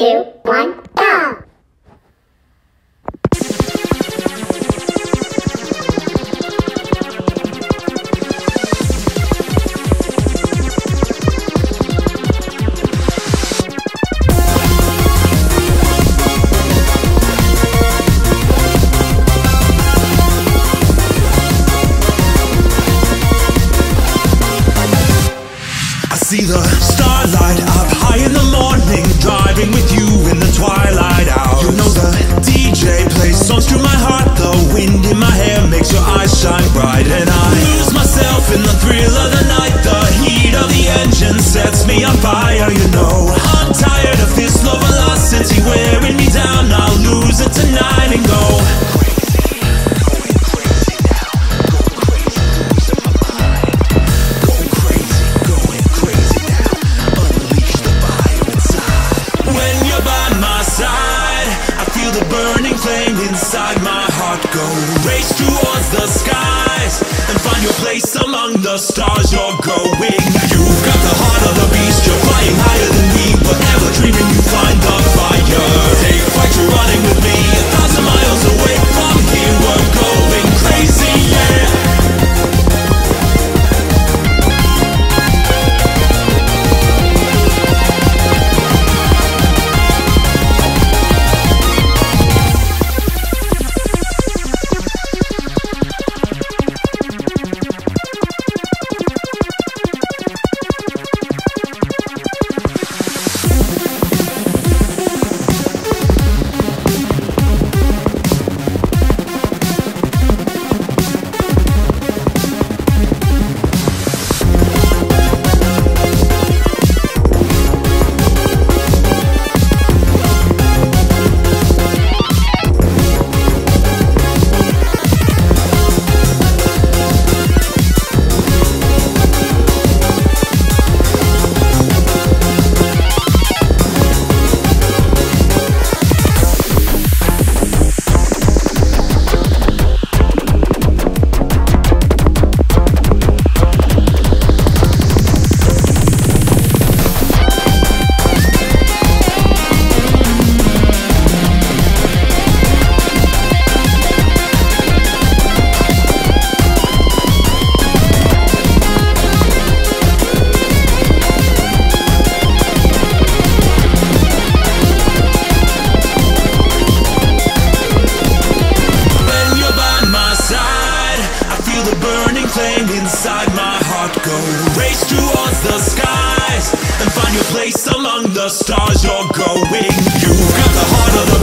two, one, go! I see the starlight up high in the morning, with you in the twilight hours. You know the DJ plays songs through my heart, the wind in my hair makes your eyes shine bright, and I lose myself in the thrill of the night. The heat of the engine sets me on fire. You know the stars. You're going. Got inside my heart go. Race towards the skies and find your place among the stars. You're going. You've got the heart of